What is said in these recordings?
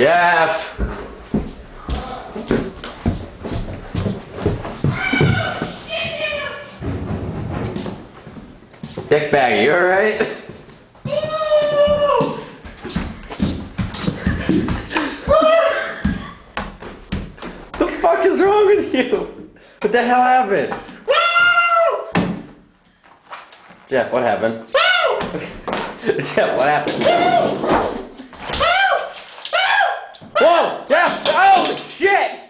Geoff! Dickbag, you alright? the fuck is wrong with you? What the hell happened? Geoff, what happened? Geoff, what happened? Whoa! Geoff! Oh, shit!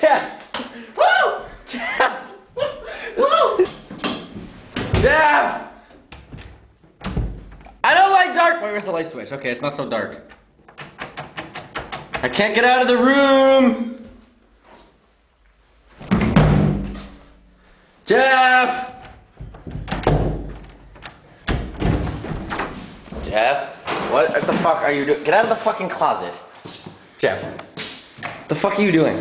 Geoff! Geoff! Geoff! I don't like dark. Wait, where's the light switch? Okay, it's not so dark. I can't get out of the room! Geoff! Geoff? What the fuck are you doing? Get out of the fucking closet. Geoff. What the fuck are you doing?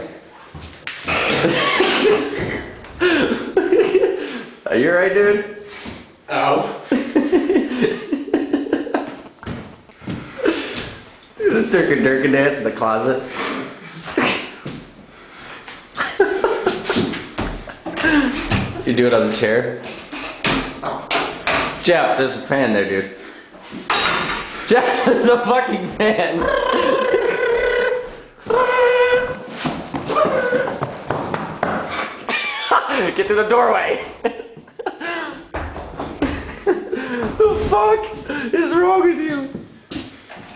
are you alright, dude? Ow. The Dirk and Dirk dance in the closet. you do it on the chair? Geoff, there's a fan there, dude. Geoff, there's a fucking fan. Get to the doorway. the fuck is wrong with you?